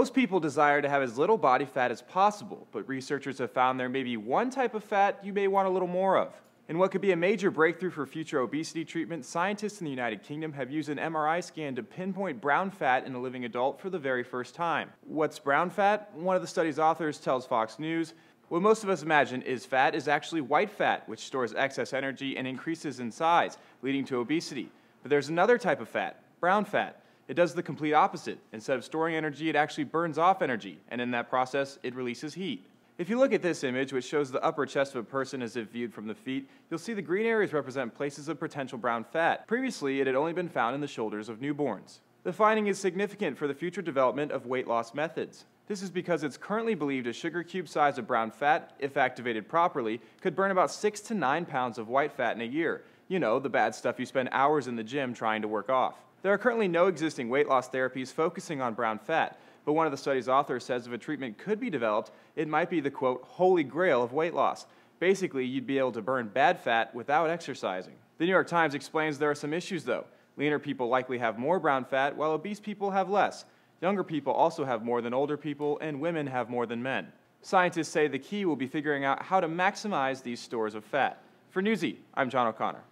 Most people desire to have as little body fat as possible, but researchers have found there may be one type of fat you may want a little more of. In what could be a major breakthrough for future obesity treatment, scientists in the United Kingdom have used an MRI scan to pinpoint brown fat in a living adult for the very first time. What's brown fat? One of the study's authors tells Fox News what most of us imagine is fat is actually white fat, which stores excess energy and increases in size, leading to obesity. But there's another type of fat, brown fat. It does the complete opposite. Instead of storing energy, it actually burns off energy, and in that process, it releases heat. If you look at this image, which shows the upper chest of a person as if viewed from the feet, you'll see the green areas represent places of potential brown fat. Previously, it had only been found in the shoulders of newborns. The finding is significant for the future development of weight loss methods. This is because it's currently believed a sugar cube size of brown fat, if activated properly, could burn about 6 to 9 pounds of white fat in a year. You know, the bad stuff you spend hours in the gym trying to work off. There are currently no existing weight loss therapies focusing on brown fat, but one of the study's authors says if a treatment could be developed, it might be the quote, holy grail of weight loss. Basically, you'd be able to burn bad fat without exercising. The New York Times explains there are some issues though. Leaner people likely have more brown fat, while obese people have less. Younger people also have more than older people, and women have more than men. Scientists say the key will be figuring out how to maximize these stores of fat. For Newsy, I'm John O'Connor.